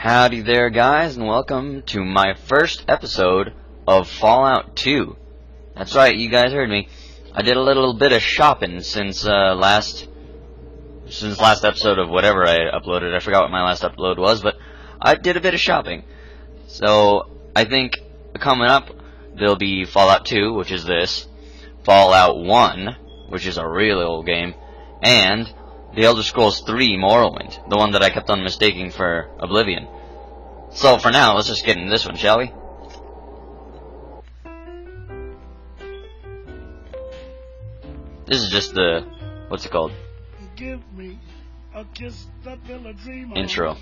Howdy there, guys, and welcome to my first episode of Fallout 2. That's right, you guys heard me. I did a little bit of shopping since uh, last since last episode of whatever I uploaded. I forgot what my last upload was, but I did a bit of shopping. So I think coming up there'll be Fallout 2, which is this, Fallout 1, which is a really old game, and The Elder Scrolls 3 Morrowind, the one that I kept on mistaking for Oblivion. So for now, let's just get into this one, shall we? This is just the, what's it called? Give me a kiss that will a dream of. Intro.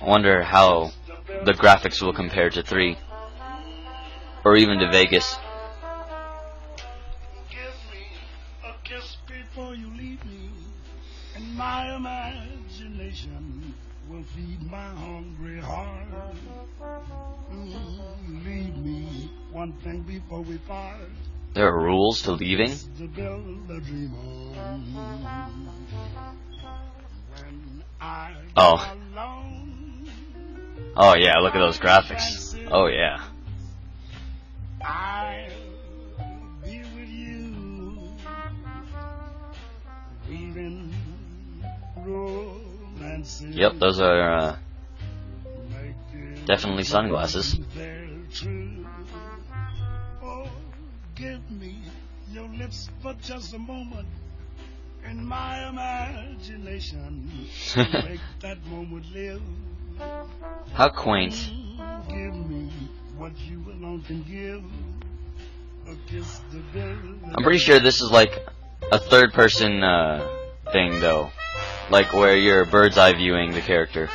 And my imagination will thrive upon that kiss. Sweetheart, I ask no more than this. I wonder how the graphics will compare to 3, or even to Vegas. Give me a kiss before you leave me. And my imagination will feed my hungry heart. Mm, leave me one thing before we part. There are rules to leaving? To build a dream. When I Oh. Oh yeah, look at those graphics. Oh yeah. Yep, those are uh, definitely sunglasses. give me your lips for just a moment. In my imagination, make that moment live. How quaint. Give me what you alone can give. A kiss to build I'm pretty sure this is like a third person uh, thing though. Like where you're bird's eye viewing the character.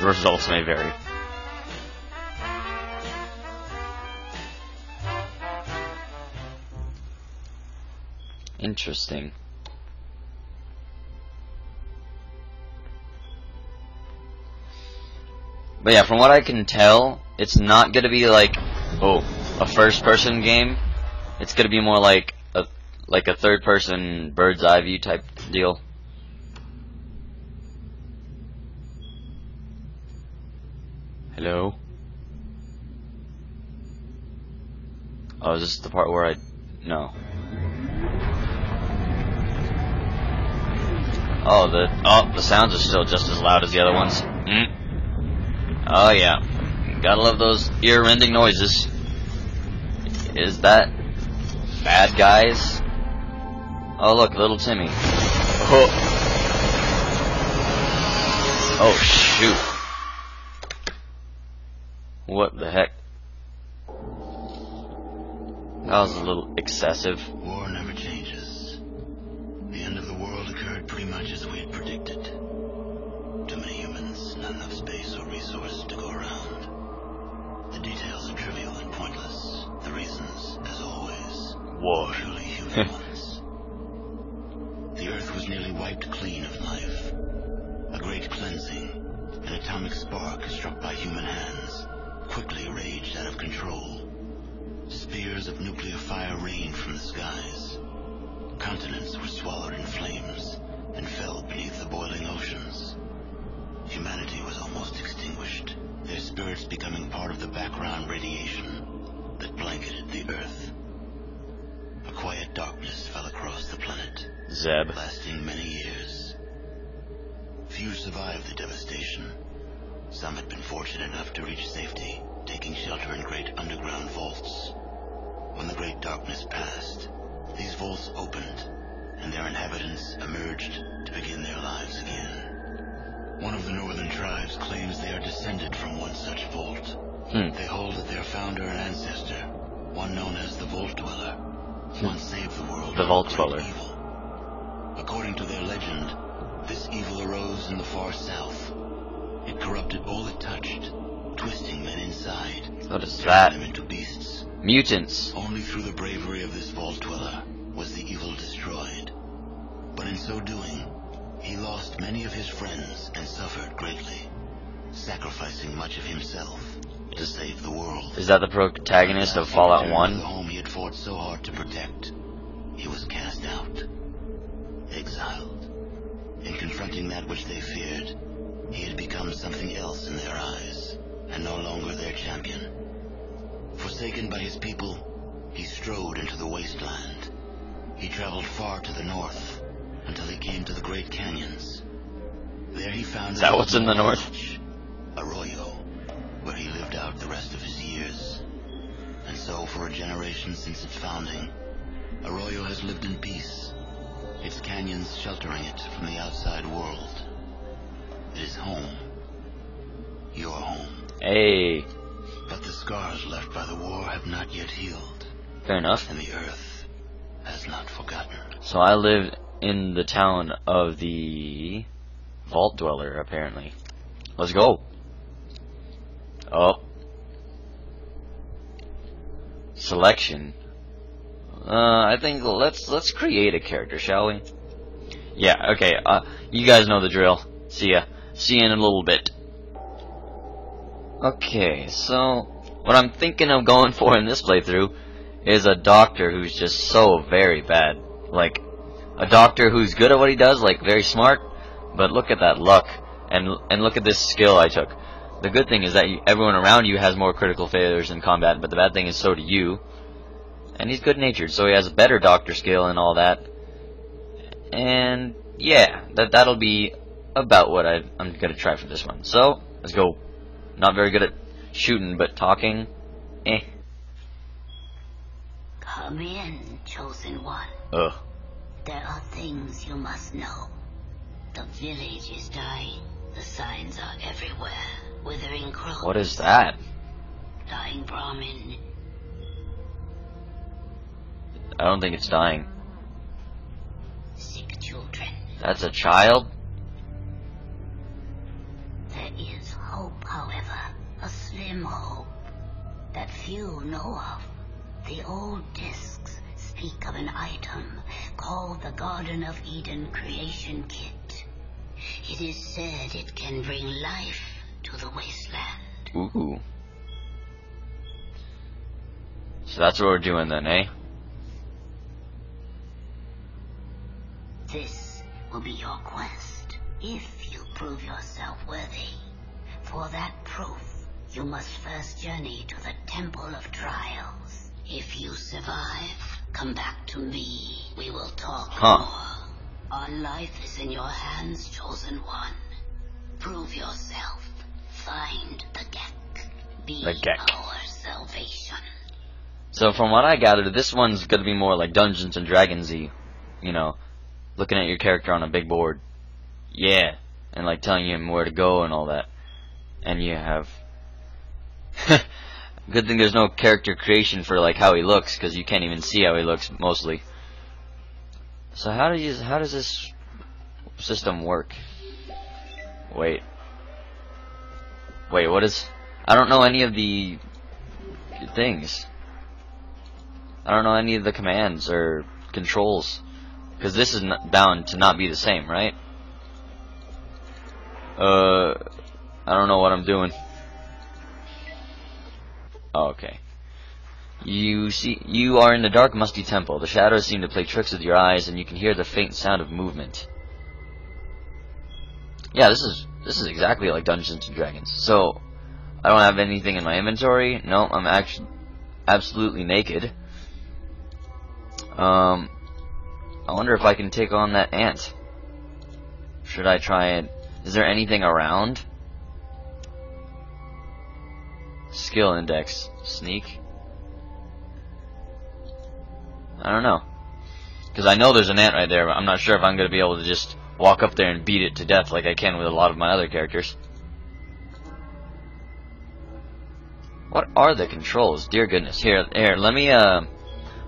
The results may vary. Interesting. But yeah, from what I can tell, it's not gonna be like, oh, a first-person game. It's gonna be more like a like a third-person bird's eye view type deal. Hello. Oh, is this the part where I no? Oh, the oh the sounds are still just as loud as the other ones. Mm. Oh yeah, gotta love those ear-rending noises. Is that bad guys? Oh look, little Timmy. Oh, oh shoot! What the heck? That was a little excessive. War 我是 Zeb. lasting many years. Few survived the devastation. Some had been fortunate enough to reach safety, taking shelter in great underground vaults. When the great darkness passed, these vaults opened, and their inhabitants emerged to begin their lives again. One of the northern tribes claims they are descended from one such vault. Hmm. They hold that their founder and ancestor, one known as the Vault Dweller, once saved the world The from Vault Dweller. evil. According to their legend, this evil arose in the far south. It corrupted all it touched, twisting men inside, What is turning that? them into beasts. Mutants. Only through the bravery of this vault dweller was the evil destroyed. But in so doing, He lost many of his friends and suffered greatly, sacrificing much of himself to save the world. Is that the protagonist of Fallout Returned to 1? The home he had fought so hard to protect. He was cast out, exiled. In confronting that which they feared, he had become something else in their eyes, and no longer their champion. Forsaken by his people, he strode into the wasteland. He traveled far to the north until he came to the Great Canyons. There he found Is that what's in the north? village, Arroyo, where he lived out the rest of his years. And so, for a generation since its founding, Arroyo has lived in peace, its canyons sheltering it from the outside world. It is home. Your home. Hey, But the scars left by the war have not yet healed, fair enough. and the earth has not forgotten. So I live in the town of the Vault Dweller, apparently. Let's go. Oh. Selection. Uh, I think let's let's create a character, shall we? Yeah. Okay. Uh, you guys know the drill. See ya. See you in a little bit. Okay. So what I'm thinking of going for in this playthrough is a doctor who's just so very bad. Like a doctor who's good at what he does, like very smart, but look at that luck and and look at this skill I took. The good thing is that you, everyone around you has more critical failures in combat, but the bad thing is so do you. And he's good natured, so he has a better doctor skill and all that. And yeah, that that'll be about what I, I'm gonna try for this one. So let's go. Not very good at shooting, but talking, eh. Come in, chosen one. Ugh. There are things you must know. The village is dying. The signs are everywhere. Withering crows. What is that? Dying Brahmin. I don't think it's dying. Sick children. That's a child? There is hope, however. A slim hope. That few know of. The old discs speak of an item called the Garden of Eden Creation Kit. It is said it can bring life to the wasteland. Ooh. So that's what we're doing then, eh? This will be your quest, if you prove yourself worthy. For that proof, you must first journey to the Temple of Trials. If you survive, come back to me. We will talk Huh. more. Our life is in your hands, chosen one. Prove yourself. Find the GECK. Be The GECK. our salvation. So from what I gathered, this one's gonna be more like Dungeons and Dragonsy, you know, looking at your character on a big board. Yeah, and like telling him where to go and all that. And you have Good thing there's no character creation for like how he looks cuz you can't even see how he looks mostly. So how do you how does this system work? Wait. Wait, what is I don't know any of the things. I don't know any of the commands or controls. Because this is bound to not be the same, right? Uh, I don't know what I'm doing. Oh, okay. You see, you are in the dark, musty temple. The shadows seem to play tricks with your eyes, and you can hear the faint sound of movement. Yeah, this is this is exactly like Dungeons and Dragons. So, I don't have anything in my inventory. No, I'm actually absolutely naked. Um, I wonder if I can take on that ant. Should I try it? Is there anything around? Skill index. Sneak. I don't know. Because I know there's an ant right there, but I'm not sure if I'm going to be able to just walk up there and beat it to death like I can with a lot of my other characters. What are the controls? Dear goodness. Here, here, let me, uh,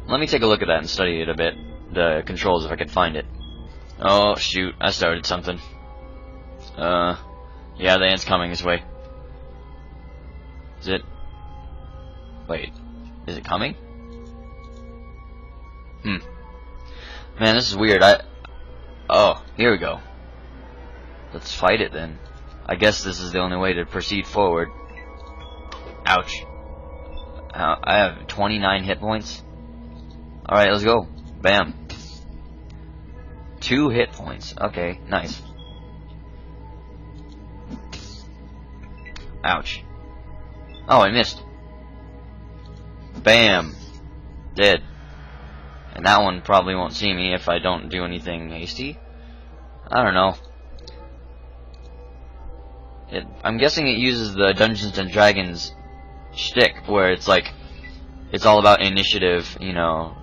let me take a look at that and study it a bit. The controls, if I can find it. Oh, shoot. I started something. Uh, yeah, the ant's coming this way. Is it? Wait. Is it coming? Hmm. Man, this is weird. I. Oh, here we go. let's fight it then. I guess this is the only way to proceed forward. Ouch. Uh, I have 29 hit points. Alright, let's go. Bam. Two hit points. Okay, nice. Ouch. Oh, I missed. Bam. Dead. And that one probably won't see me if I don't do anything hasty. I don't know. It, I'm guessing it uses the Dungeons and Dragons shtick, where it's like, it's all about initiative, you know,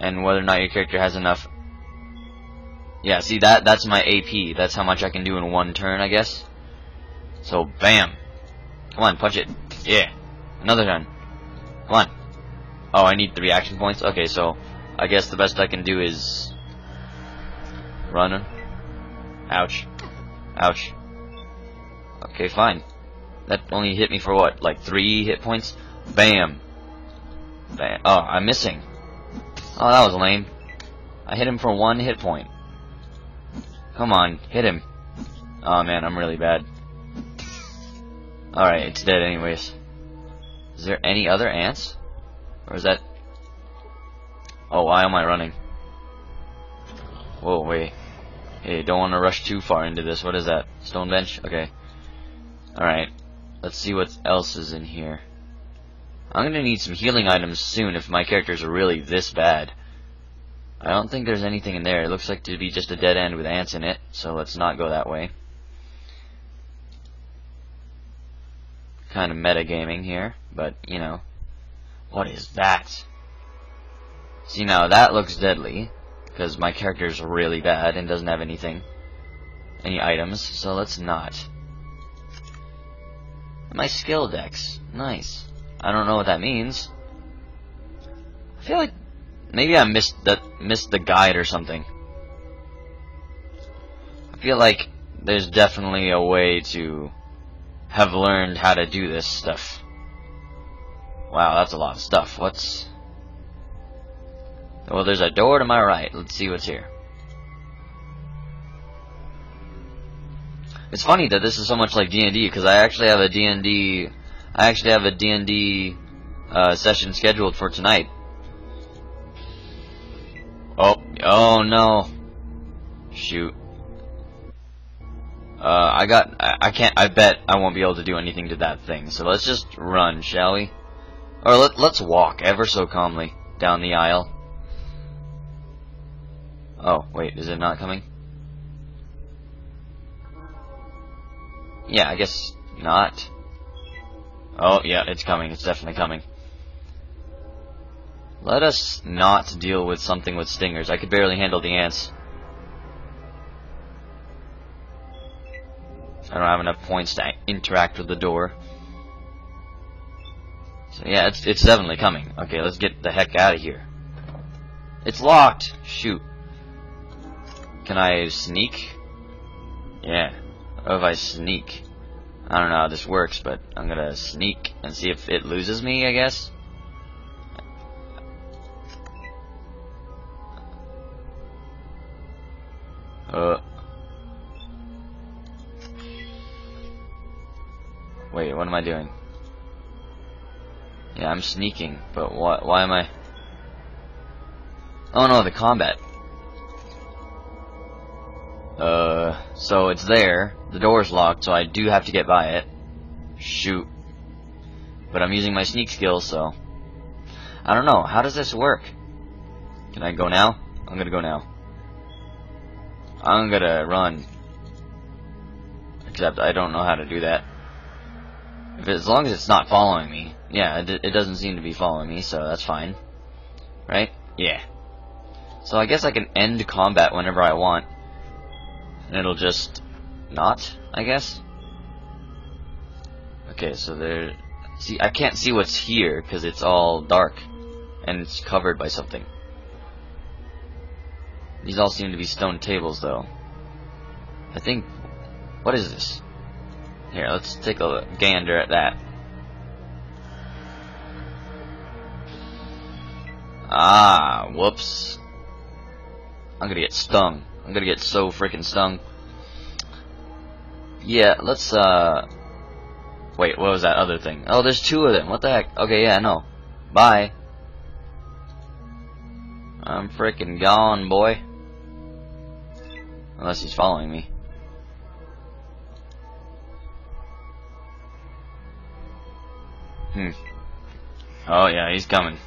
and whether or not your character has enough. Yeah, see that that's my AP. That's how much I can do in one turn, I guess. So, bam. Come on, punch it. Yeah. Another turn. Come on. Oh, I need three action points? Okay, so I guess the best I can do is run. Ouch. Ouch. Okay, fine. That only hit me for what? Like three hit points? Bam. Bam. Oh, I'm missing. Oh, that was lame. I hit him for one hit point. Come on, hit him. Oh man, I'm really bad. Alright, it's dead anyways. Is there any other ants? Or is that... Oh, why am I running? Whoa, wait. Hey, don't want to rush too far into this. What is that? Stone bench? Okay. Alright. Let's see what else is in here. I'm gonna need some healing items soon if my characters are really this bad. I don't think there's anything in there. It looks like to be just a dead end with ants in it, so let's not go that way. Kind of metagaming here, but, you know. What is that? See, now that looks deadly, because my character's really bad and doesn't have anything. Any items, so let's not. My Skilldex. Nice. I don't know what that means. I feel like maybe I missed the missed the guide or something. I feel like there's definitely a way to have learned how to do this stuff. Wow, that's a lot of stuff. What's... Well, there's a door to my right. Let's see what's here. It's funny that this is so much like D&D, because I actually have a D&D... I actually have a D&D uh, session scheduled for tonight. Oh, oh no. Shoot. Uh, I got, I, I can't, I bet I won't be able to do anything to that thing, so let's just run, shall we? Or let, let's walk ever so calmly down the aisle. Oh, wait, is it not coming? Yeah, I guess not. Oh, yeah, it's coming. It's definitely coming. Let us not deal with something with stingers. I could barely handle the ants. I don't have enough points to interact with the door. So yeah, it's it's definitely coming. Okay, let's get the heck out of here. It's locked! Shoot. Can I sneak? Yeah. What if I sneak? I don't know how this works, but I'm gonna sneak and see if it loses me, I guess. What am I doing? Yeah, I'm sneaking, but what? Why am I? Oh no, the combat. Uh, so it's there. The door's locked, so I do have to get by it. Shoot. But I'm using my sneak skills, so... I don't know. How does this work? Can I go now? I'm gonna go now. I'm gonna run. Except I don't know how to do that. If as long as it's not following me. Yeah, it, it doesn't seem to be following me, so that's fine. Right? Yeah. So I guess I can end combat whenever I want. And it'll just not, I guess. Okay, so there... See, I can't see what's here because it's all dark. And it's covered by something. These all seem to be stone tables, though. I think... What is this? Here, let's take a gander at that. Ah, whoops. I'm gonna get stung. I'm gonna get so freaking stung. Yeah, let's, uh... Wait, what was that other thing? Oh, there's two of them. What the heck? Okay, yeah, no. Bye. I'm freaking gone, boy. Unless he's following me. Hmm. Oh, yeah, he's coming.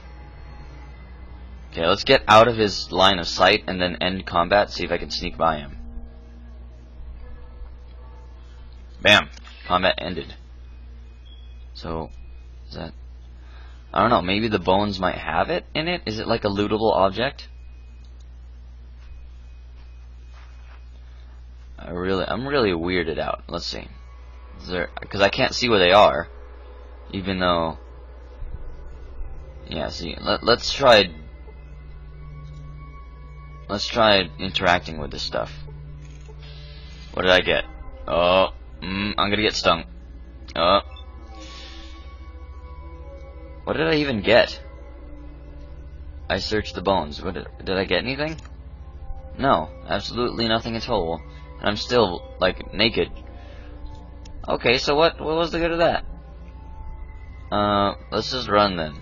Okay, let's get out of his line of sight and then end combat, see if I can sneak by him. Bam! Combat ended. So, is that... I don't know, maybe the bones might have it in it? Is it like a lootable object? I really, I'm really weirded out. Let's see. Because I can't see where they are. Even though... Yeah, see, let, let's try... Let's try interacting with this stuff. What did I get? Oh, mm, I'm gonna get stung. Oh. What did I even get? I searched the bones. What did, did I get anything? No, absolutely nothing at all. And I'm still, like, naked. Okay, so what, what was the good of that? Uh, let's just run then.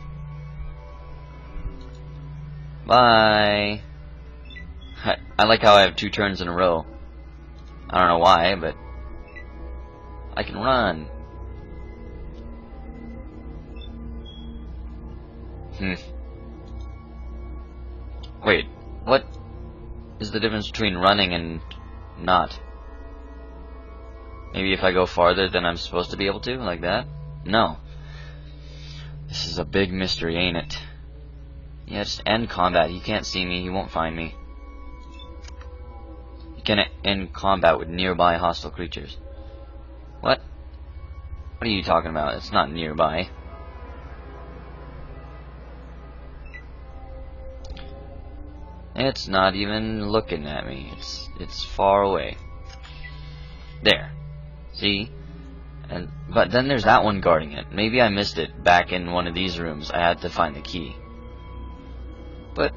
Bye. I, I like how I have two turns in a row. I don't know why, but I can run. Hmm. Wait, what is the difference between running and not? Maybe if I go farther than I'm supposed to be able to, like that? No. This is a big mystery, ain't it? Yeah, just end combat. He can't see me. He won't find me. You can end combat with nearby hostile creatures. What? What are you talking about? It's not nearby. It's not even looking at me. It's it's far away. There. See? And but then there's that one guarding it. Maybe I missed it back in one of these rooms. I had to find the key. But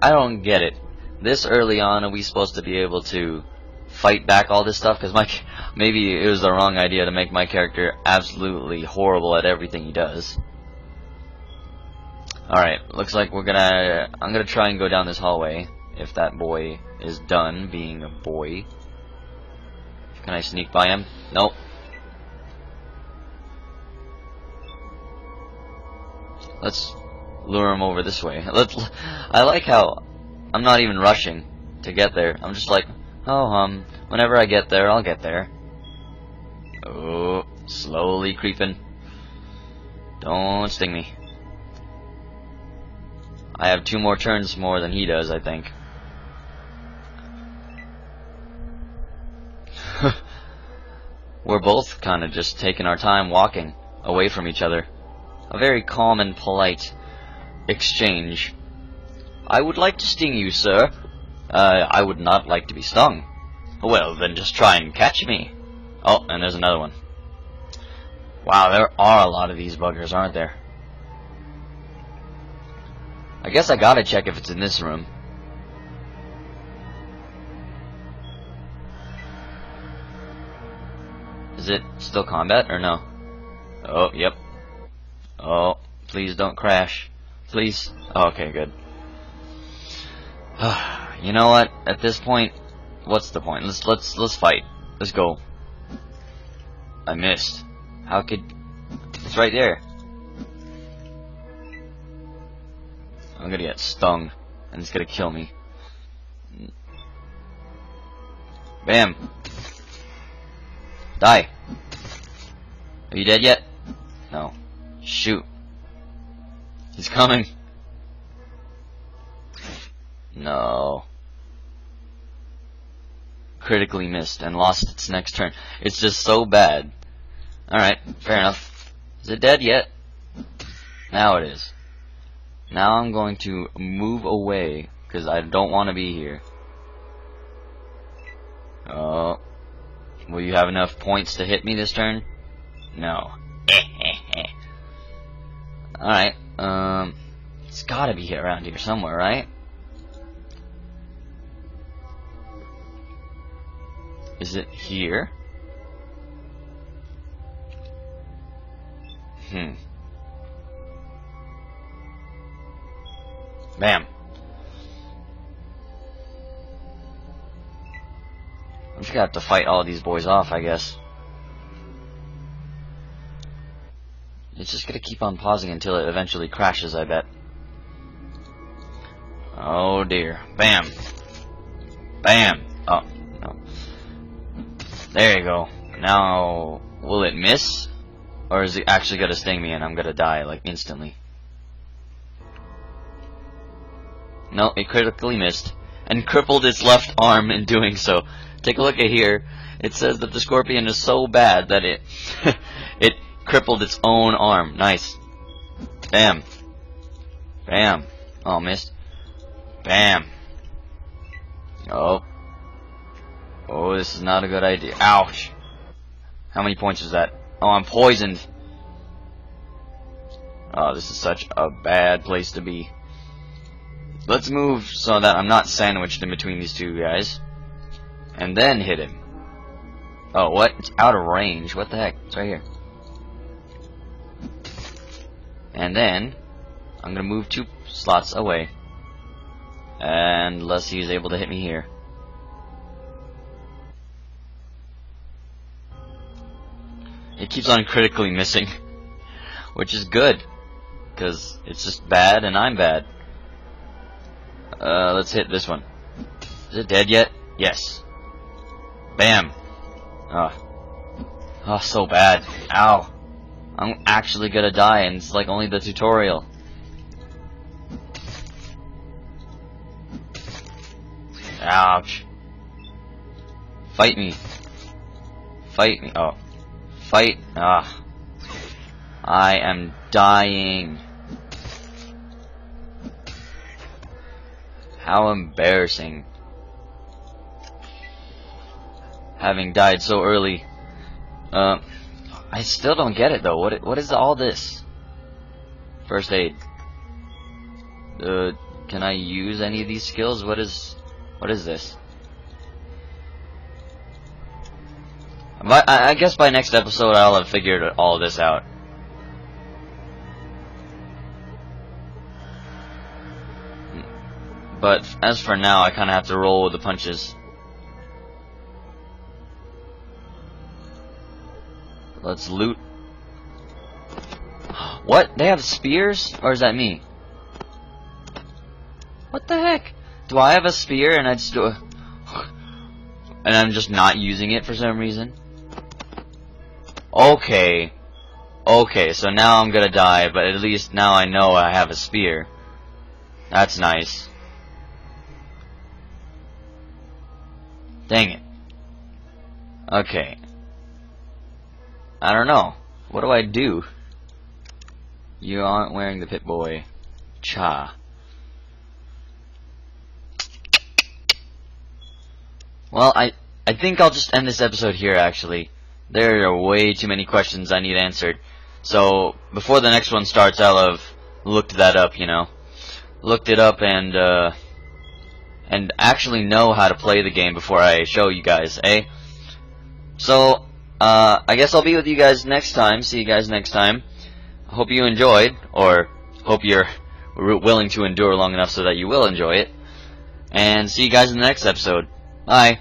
I don't get it. This early on, are we supposed to be able to fight back all this stuff? Because my maybe it was the wrong idea to make my character absolutely horrible at everything he does. Alright, looks like we're gonna... I'm gonna try and go down this hallway, if that boy is done being a boy. Can I sneak by him? Nope. Let's lure him over this way. Let's. I like how I'm not even rushing to get there. I'm just like, oh, um, whenever I get there, I'll get there. Oh, slowly creeping. Don't sting me. I have two more turns more than he does, I think. We're both kind of just taking our time walking away from each other. A very calm and polite exchange. I would like to sting you, sir. Uh, I would not like to be stung. Well, then just try and catch me. Oh, and there's another one. Wow, there are a lot of these buggers, aren't there? I guess I gotta check if it's in this room. Is it still combat or no? Oh, yep. Oh, please don't crash. Please. Oh, okay, good. you know what? At this point, what's the point? Let's let's let's fight. Let's go. I missed. How could? It's right there. I'm gonna get stung, and it's gonna kill me. Bam. Die. Are you dead yet? No. Shoot. He's coming. No. Critically missed and lost its next turn. It's just so bad. Alright, fair enough. Is it dead yet? Now it is. Now I'm going to move away, because I don't want to be here. Oh. Will you have enough points to hit me this turn? No. Alright, um, it's gotta be around here somewhere, right? Is it here? Hmm. Bam. I'm just gonna have to fight all these boys off, I guess. It's just gonna keep on pausing until it eventually crashes, I bet. Oh dear. Bam. Bam. Oh, no. There you go. Now, will it miss? Or is it actually gonna sting me and I'm gonna die, like, instantly? No, it critically missed. And crippled its left arm in doing so. Take a look at here. It says that the scorpion is so bad that it it crippled its own arm. Nice. Bam. Bam. Oh, missed. Bam. Oh. Oh, this is not a good idea. Ouch. How many points is that? Oh, I'm poisoned. Oh, this is such a bad place to be. Let's move so that I'm not sandwiched in between these two guys. And then hit him. Oh, what? It's out of range. What the heck? It's right here. And then, I'm gonna move two slots away. And unless he's able to hit me here. It keeps on critically missing. Which is good. Because it's just bad and I'm bad. Uh, let's hit this one. Is it dead yet? Yes. Bam. Oh. Oh, so bad. Ow. I'm actually gonna die and it's like only the tutorial. Ouch. Fight me. Fight me. Oh. Fight. Ah. I am dying. How embarrassing. Having died so early. Uh, I still don't get it though. What what is all this? First aid. Uh, can I use any of these skills? What is what is this? I, I guess by next episode I'll have figured all this out. But as for now, I kind of have to roll with the punches. Let's loot. What? They have spears? Or is that me? What the heck? Do I have a spear and I just do. And I'm just not using it for some reason? Okay. Okay, so now I'm gonna die, but at least now I know I have a spear. That's nice. Dang it. Okay. I don't know. What do I do? You aren't wearing the Pip-Boy. Cha. Well, I I think I'll just end this episode here, actually. There are way too many questions I need answered. So, before the next one starts, I'll have looked that up, you know. Looked it up and, uh, and actually know how to play the game before I show you guys, eh? So, uh, I guess I'll be with you guys next time. See you guys next time. Hope you enjoyed, or hope you're willing to endure long enough so that you will enjoy it. And see you guys in the next episode. Bye.